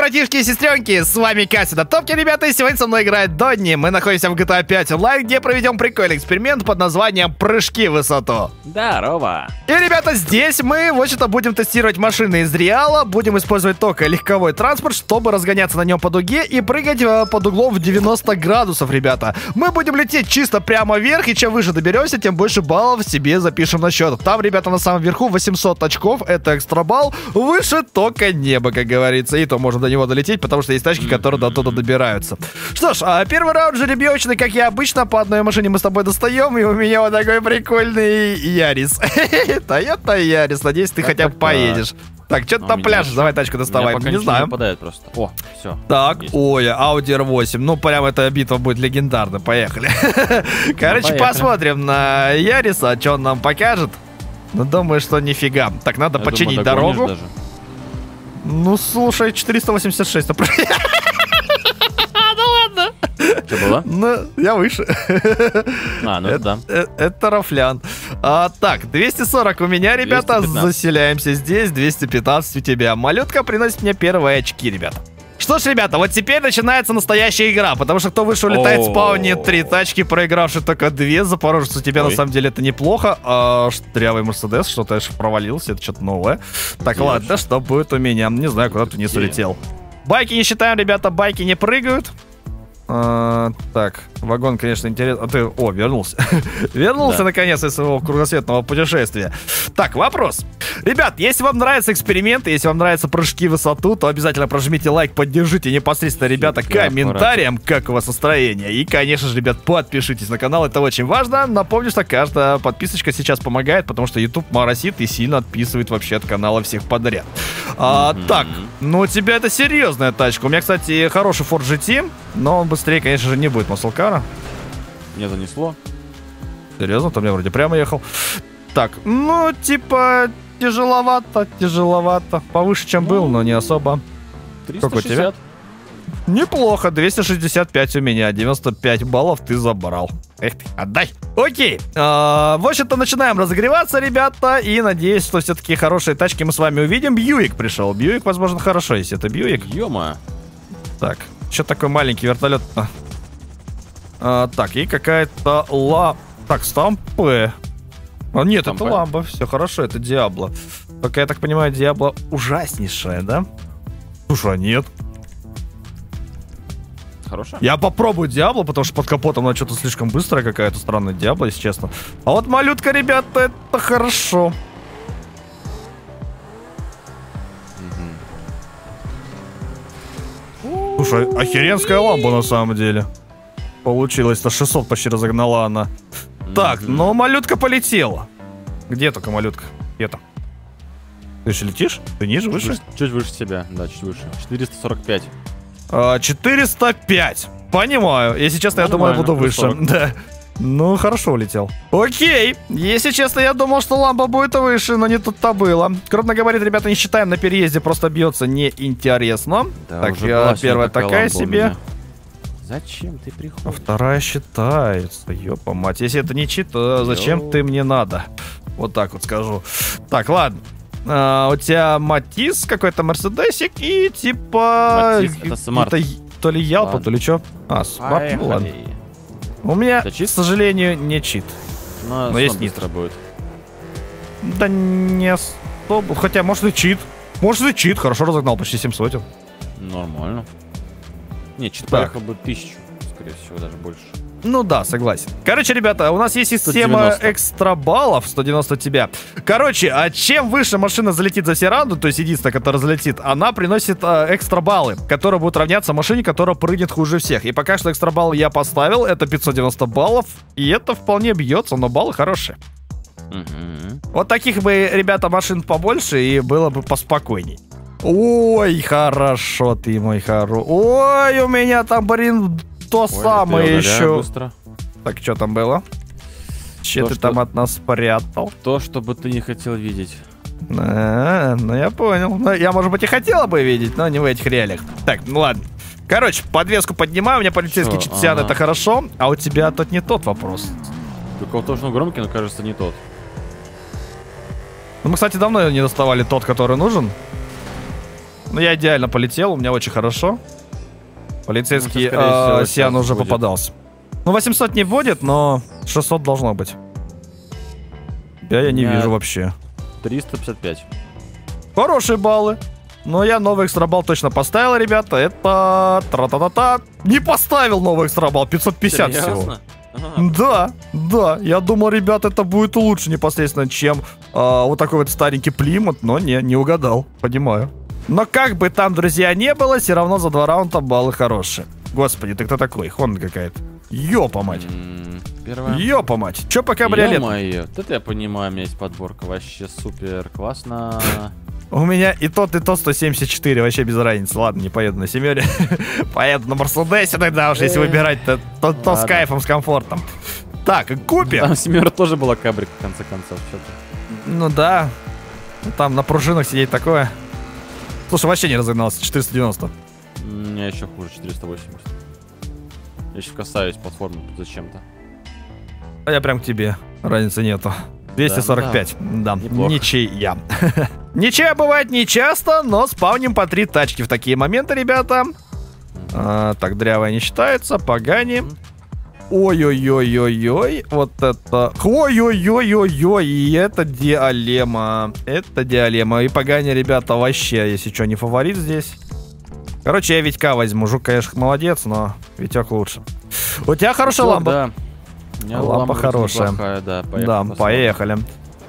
братишки и сестренки, с вами Кася на Топке, ребята, и сегодня со мной играет Донни. Мы находимся в GTA 5 онлайн, где проведем прикольный эксперимент под названием «Прыжки в высоту». Здорово. И, ребята, здесь мы, в общем-то, будем тестировать машины из Реала, будем использовать только легковой транспорт, чтобы разгоняться на нем по дуге и прыгать э, под углом в 90 градусов, ребята. Мы будем лететь чисто прямо вверх, и чем выше доберемся, тем больше баллов себе запишем на счет. Там, ребята, на самом верху 800 очков, это экстра балл, выше только небо, как говорится, и то можно него долететь, потому что есть тачки, которые до туда добираются. Что ж, а первый раунд жеребьевочный, как я обычно, по одной машине мы с тобой достаем, и у меня вот такой прикольный Ярис. Тойота Ярис, надеюсь, ты хотя бы поедешь. Так, что ты А у там пляж? Давай тачку доставай. Не знаю. выпадает просто. О, все. Так, Есть. ой, Audi R8. Ну, прям эта битва будет легендарна. Поехали. Короче, поехали. посмотрим на Яриса, что он нам покажет. Ну, думаю, что нифига. Так, надо Я починить думаю, дорогу. даже. Ну, слушай, 486. Что было? Ну, я выше. А, ну это да. Э, Это рафлян. А, так, 240 у меня, ребята. 215. Заселяемся здесь. 215 у тебя. Малютка приносит мне первые очки, ребята. Что ж, ребята, вот теперь начинается настоящая игра, потому что кто выше улетает, спаунит три тачки, проигравший только две. Запорожец у тебя на Ой. самом деле это неплохо. А, штрявый Мерседес, что-то аж провалился, это что-то новое. Так, Где ладно, что будет у меня? Не знаю, куда ты вниз Где? улетел. Байки не считаем, ребята, байки не прыгают. А, так, вагон, конечно, интересно. А ты, о, вернулся. вернулся, Да. наконец, из своего кругосветного путешествия. Так, вопрос. Ребят, если вам нравятся эксперименты, если вам нравятся прыжки в высоту, то обязательно прожмите лайк, поддержите непосредственно, ребята, комментарием, как у вас настроение. И, конечно же, ребят, подпишитесь на канал, это очень важно. Напомню, что каждая подписочка сейчас помогает, потому что YouTube моросит и сильно отписывает вообще от канала всех подряд. А, Мгм. так, ну у тебя это серьезная тачка. У меня, кстати, хороший Ford GT, но он быстрее, конечно же, не будет маслкара. Мне занесло. Серьезно, там я вроде прямо ехал. Так, ну, типа, тяжеловато, тяжеловато. Повыше, чем был, но не особо. Сколько у тебя? 360. Неплохо, 265 у меня, 95 баллов ты забрал. Эх ты, отдай. Окей, а, в общем-то начинаем разогреваться, ребята, и надеюсь, что все-таки хорошие тачки мы с вами увидим. Бьюик пришел, Бьюик, возможно, хорошо, если это Бьюик. Ё-мо. Так, что такой маленький вертолет? -то? А, так, и какая-то ла... Так, стампы. А, нет, это ламба, все хорошо, это Диабло. Только я так понимаю, Диабло ужаснейшая, да? Слушай, а нет. Хорошая? Я попробую Диабло, потому что под капотом она что-то слишком быстрая какая-то странная Диабло, если честно. А вот малютка, ребята, это хорошо. Слушай, охеренская лампа на самом деле. Получилось-то 600 почти разогнала она. Так, но малютка полетела. Где только малютка? Где-то. Ты еще летишь? Ты ниже, выше? Выше- Чуть выше тебя. Да, чуть выше. 445. А, 405. Понимаю. Если честно, я думаю, я буду Нормально, плюс выше. 40. Да. Ну, хорошо улетел. Окей. Если честно, я думал, что лампа будет выше, но не тут-то было. Крупно говорит, ребята, не считаем на переезде, просто бьется неинтересно. Да, так, первая такая у себе. Зачем ты А приходишь? вторая считается. Ёпа мать. Если это не чит, то зачем Йоу. ты мне надо? Вот так вот скажу. Так, ладно. А, у тебя Матис, какой-то Мерседесик и типа... Матис, это Смарт. это то ли Ялпа, Ладно. то ли что? А, Смарт, ну ладно. У меня, Это чит? к сожалению, не чит. Но, Но есть быстро будет. Да не особо. Хотя, может и чит. Может и чит. Хорошо разогнал, почти 7 сотен. Нормально. Не, чит поехал бы тысячу, скорее всего, даже больше. Ну да, согласен. Короче, ребята, у нас есть система 190. экстра баллов, 190 от тебя. Короче, а чем выше машина залетит за все раунды, то есть единственная, которая залетит, она приносит а, экстра баллы, которые будут равняться машине, которая прыгнет хуже всех. И пока что экстра балл я поставил, это 590 баллов, и это вполне бьется, но баллы хорошие. Мгм. Вот таких бы, ребята, машин побольше, и было бы поспокойней. Ой, хорошо ты, мой хоро. Ой, у меня там, блин, то Ой, самое еще. быстро. Так, что там было? Че То, ты что- там от нас спрятал? То, что бы ты не хотел видеть. А, ну я понял. Ну, я, может быть, и хотела бы видеть, но не в этих реалиях. Так, ну ладно. Короче, подвеску поднимаю, у меня полицейский ага. это хорошо, а у тебя тут не тот вопрос. У кого тоже ну, громкий, но кажется не тот. Ну, мы, кстати, давно не доставали тот, который нужен. Ну, я идеально полетел, у меня очень хорошо. Полицейский Ну, скорее всего, э, Сиан уже будет. попадался. Ну, 800 не будет, но 600 должно быть. Я, я не вижу вообще. 355. Хорошие баллы. Но я новый экстрабал точно поставил, ребята. Это... Тра-та-та-та. Не поставил новый экстрабал. 550 всего. Серьезно? Ага. Да, да. Я думал, ребят, это будет лучше непосредственно, чем а, вот такой вот старенький Плимут. Но не, не угадал. Понимаю. Но как бы там, друзья, не было, все равно за два раунда баллы хорошие. Господи, ты кто такой? Хонда какая-то. Ёпа мать. Первая. Ёпа мать. Чё по кабриолету? Ё-моё, вот это я понимаю, у меня есть подборка. Вообще супер, классно. У меня и тот, и тот 174, вообще без разницы. Ладно, не поеду на семере. поеду на Мерседесе тогда уж, если Э. выбирать, то, то- то с кайфом, с комфортом. Так, Купи. Там семера тоже была кабрик, в конце концов. Что-то. Ну да. Там на пружинах сидеть такое. Слушай, вообще не разогнался, 490. У меня еще хуже, 480. Я сейчас касаюсь платформы зачем-то. А я прям к тебе. Разницы нету. 245. Да, Неплохо. ничья. Ничья бывает нечасто, но спавним по три тачки в такие моменты, ребята. А, так, дрявая не считается, погани. Ой-ой-ой-ой-ой, вот это... Ой-ой-ой-ой-ой, и это диалема. Это диалема. И погани, ребята, вообще, если что, не фаворит здесь. Короче, я Витька возьму. Жук, конечно, молодец, но Витек лучше. У тебя хорошая Всё, лампа. Да. У меня Лампа вроде хорошая. неплохая, да. Поехали да, посмотрим. поехали.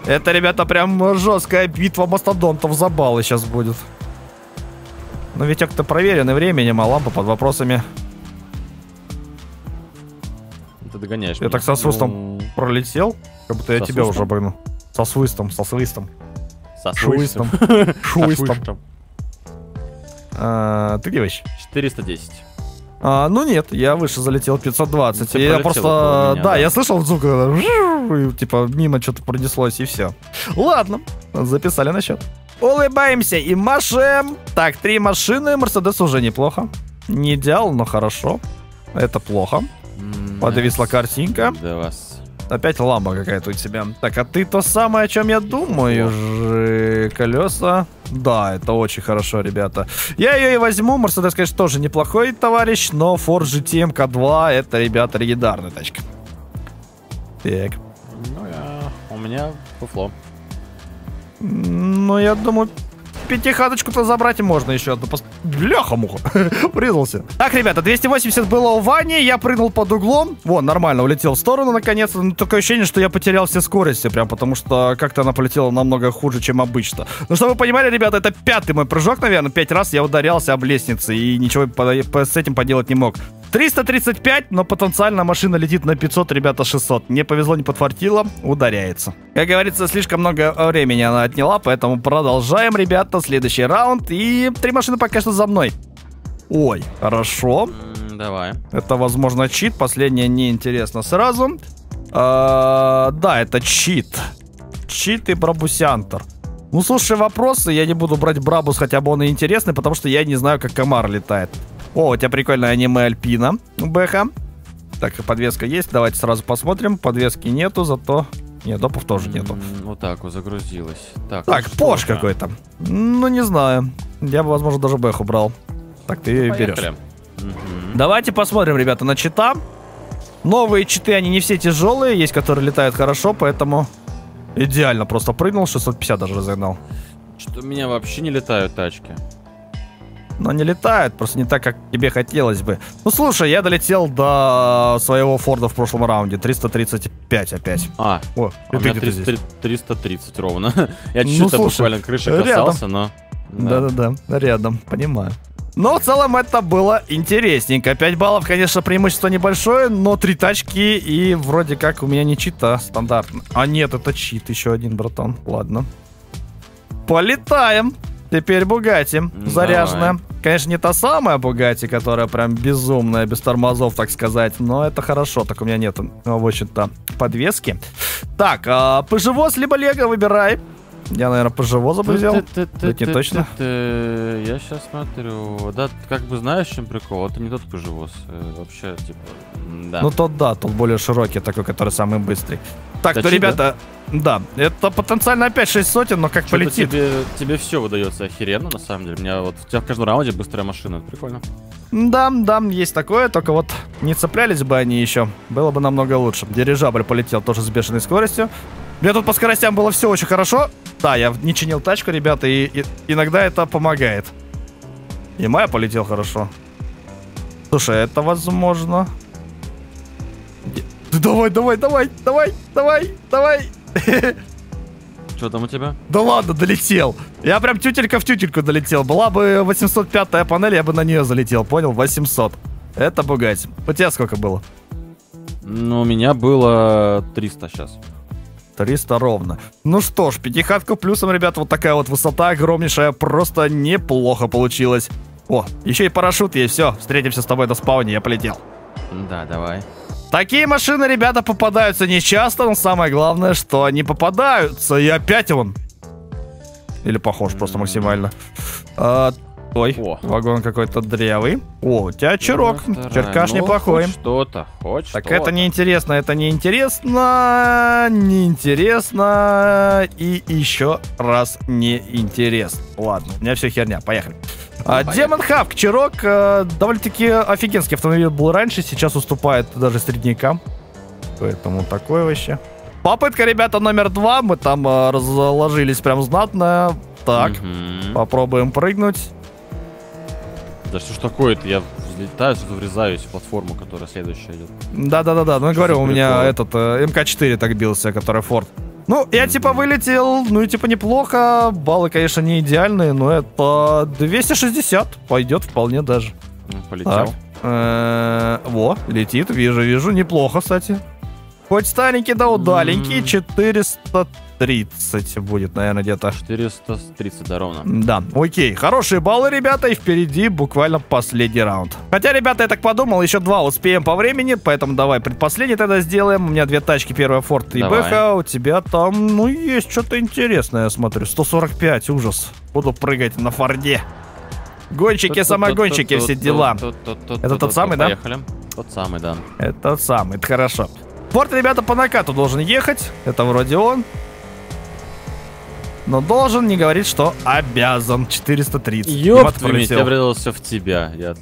Это, ребята, прям жесткая битва мастодонтов за баллы сейчас будет. Ну, Витек-то проверенный временем, а лампа под вопросами. Догоняешь Я меня. так со свистом Ну, пролетел, как будто я Со тебя уже свистом? обогнул. Со свистом, со свистом. Со Шуистом. свистом. Шуистом. Со свистом. А, Ты где вообще? 410. А, ну нет, я выше залетел 520. Ты И я просто... меня, да, да. я слышал звук, и, типа мимо что-то пронеслось и все. Ладно, записали на счет. Улыбаемся и машем. Так, три машины, Мерседес уже неплохо. Не идеал, но хорошо. Это плохо. Подвисла картинка. Да вас. Опять ламба какая-то у тебя. Так, а ты то самое, о чем я думаю же. Колеса. Да, это очень хорошо, ребята. Я ее и возьму. Мерседес, конечно, тоже неплохой товарищ, но Ford GTM K2 это, ребята, легендарная тачка. Так. Ну, я... У меня фуфло. Ну, я думаю, пятихаточку-то забрать можно еще одну. пос- Бляха-муха. Врезался. Так, ребята, 280 было у Вани. Я прыгнул под углом. Вон, нормально, улетел в сторону наконец-то. Но такое ощущение, что я потерял все скорости. Прям потому что как-то она полетела намного хуже, чем обычно. Ну, чтобы вы понимали, ребята, это пятый мой прыжок, наверное. Пять раз я ударялся об лестнице и ничего с этим поделать не мог. 335, но потенциально машина летит на 500, ребята, 600. Не повезло, не подфартило, ударяется. Как говорится, слишком много времени она отняла, поэтому продолжаем, ребята, следующий раунд. И три машины пока что за мной. Ой, хорошо. Давай. Это, возможно, чит. Последнее неинтересно сразу. А, да, это чит. Чит и Брабусянтер. Ну, слушай, вопросы. Я не буду брать Брабус, хотя бы он и интересный, потому что я не знаю, как комар летает. О, у тебя прикольное аниме Альпина. Бэха. Так, подвеска есть. Давайте сразу посмотрим. Подвески нету, зато... Нет, допов тоже нету. Вот так вот загрузилась. Так, Так, ну Пош какой-то. Ну, не знаю. Я бы, возможно, даже Бэху брал. Так, ты ее и берешь. Давайте посмотрим, ребята, на чита. Новые читы, они не все тяжелые, есть, которые летают хорошо, поэтому идеально просто прыгнул, 650 даже разогнал. Что у меня вообще не летают тачки. Но не летают, просто не так, как тебе хотелось бы. Ну, слушай, я долетел до своего Форда в прошлом раунде, 335 опять. А, О, у и ты меня где-то 300 здесь. 330 ровно. Я Ну, чуть-чуть слушай, буквально крыши рядом. касался, но... да. Да-да-да, рядом, понимаю. Но в целом это было интересненько. 5 баллов, конечно, преимущество небольшое, но три тачки и вроде как у меня не чит, а стандартно. А нет, это чит, еще один, братан. Ладно. Полетаем. Теперь Бугати. Давай. Заряженная. Конечно, не та самая Бугати, которая прям безумная, без тормозов, так сказать. Но это хорошо, так у меня нет, в общем-то, подвески. Так, а, Пыжевоз либо Лего выбирай. Я, наверное, бы взял. Это не точно? Я сейчас смотрю. Да, как бы знаешь, чем прикол? Это не тот поживоз. э, Вообще, типа, да. Ну, тот, да, тот более широкий, такой, который самый быстрый. Так, ну, Тачи, ребята, да, это потенциально опять 6 сотен, но как полетит. Тебе, тебе все выдается охеренно, на самом деле. У меня вот у тебя в каждом раунде быстрая машина. Это прикольно. Да, да, есть такое, только вот не цеплялись бы они еще, было бы намного лучше. Дирижабль полетел тоже с бешеной скоростью. Мне тут по скоростям было все очень хорошо. Да, я не чинил тачку, ребята, и, и иногда это помогает. И моя полетел хорошо. Слушай, это возможно. Да Давай, давай, давай, давай, давай, давай. Что там у тебя? Да ладно, долетел. Я прям тютелька в тютельку долетел. Была бы 805 панель, я бы на нее залетел, понял? 800. Это бугать. У тебя сколько было? Ну, у меня было 300 сейчас. 300 ровно. Ну что ж, пятихатка плюсом, ребят, вот такая вот высота огромнейшая. Просто неплохо получилось. О, еще и парашют есть. Все, встретимся с тобой на спауне, я полетел. Да, давай. Такие машины, ребята, попадаются нечасто, но самое главное, что они попадаются. И опять он. Или похож просто максимально. А, ой, О. вагон какой-то дрявый. О, у тебя чирок. Вторая. Черкаш Ну, неплохой. Что-то, хоть Так что-то. это неинтересно, это неинтересно, неинтересно и еще раз неинтересно. Ладно, у меня все херня, поехали. А, поехали. Демон Хавк, Чирок, э, довольно-таки офигенский автомобиль был раньше, сейчас уступает даже среднякам. Поэтому такой вообще. Попытка, ребята, номер два. Мы там э, разложились прям знатно. Так, Мгм. попробуем прыгнуть. Да что ж такое-то? Я взлетаю, сюда врезаюсь в платформу, которая следующая идет. Да-да-да-да, ну я говорю, у меня этот э, МК-4 так бился, который Форд. Ну, я типа вылетел, ну и типа неплохо. Баллы, конечно, не идеальные, но это 260. Пойдет вполне даже. Ну, Так. Полетел. Э, Во, летит, вижу, вижу. Неплохо, кстати. Хоть старенький, да удаленький. М. 430 будет, наверное, где-то. 430, да, ровно. Да, окей. Хорошие баллы, ребята, и впереди буквально последний раунд. Хотя, ребята, я так подумал, еще два успеем по времени, поэтому давай предпоследний тогда сделаем. У меня две тачки, первая Форд и. Бэха, у тебя там, ну, есть что-то интересное, я смотрю. 145, ужас. Буду прыгать на Форде. Гонщики, самогонщики, все дела. Это тот самый, да? Поехали. Тот самый, да. Это тот самый, это хорошо. Форд, ребята, по накату должен ехать. Это вроде он. Но должен не говорить, что обязан. 430. Мимо Ёпт, ты я пролетел. врезался в тебя. Я.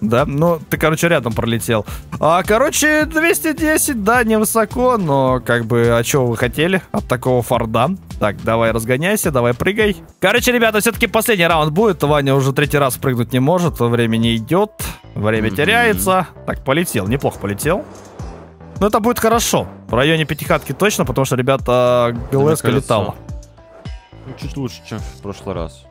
Да, ну ты, короче, рядом пролетел. А, короче, 210, да, невысоко, но как бы, а что вы хотели от такого форда? Так, давай разгоняйся, давай прыгай. Короче, ребята, все-таки последний раунд будет. Ваня уже третий раз прыгнуть не может, время не идет, время теряется. Так, полетел, неплохо полетел. Ну, это будет хорошо. В районе пятихатки точно, потому что, ребята, ГЛС летала. Ну, Чуть лучше, чем в прошлый раз.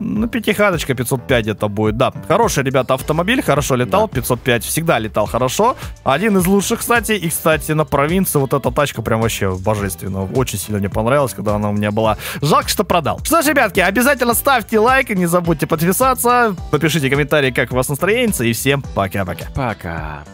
Ну, пятихаточка 505 где-то будет, да. Хороший, ребята, автомобиль, хорошо летал, 505 всегда летал хорошо. Один из лучших, кстати. И, кстати, на провинции вот эта тачка прям вообще божественно. Очень сильно мне понравилась, когда она у меня была. Жалко, что продал. Что ж, ребятки, обязательно ставьте лайк, не забудьте подписаться, напишите комментарии, как у вас настроение, и всем пока-пока. Пока.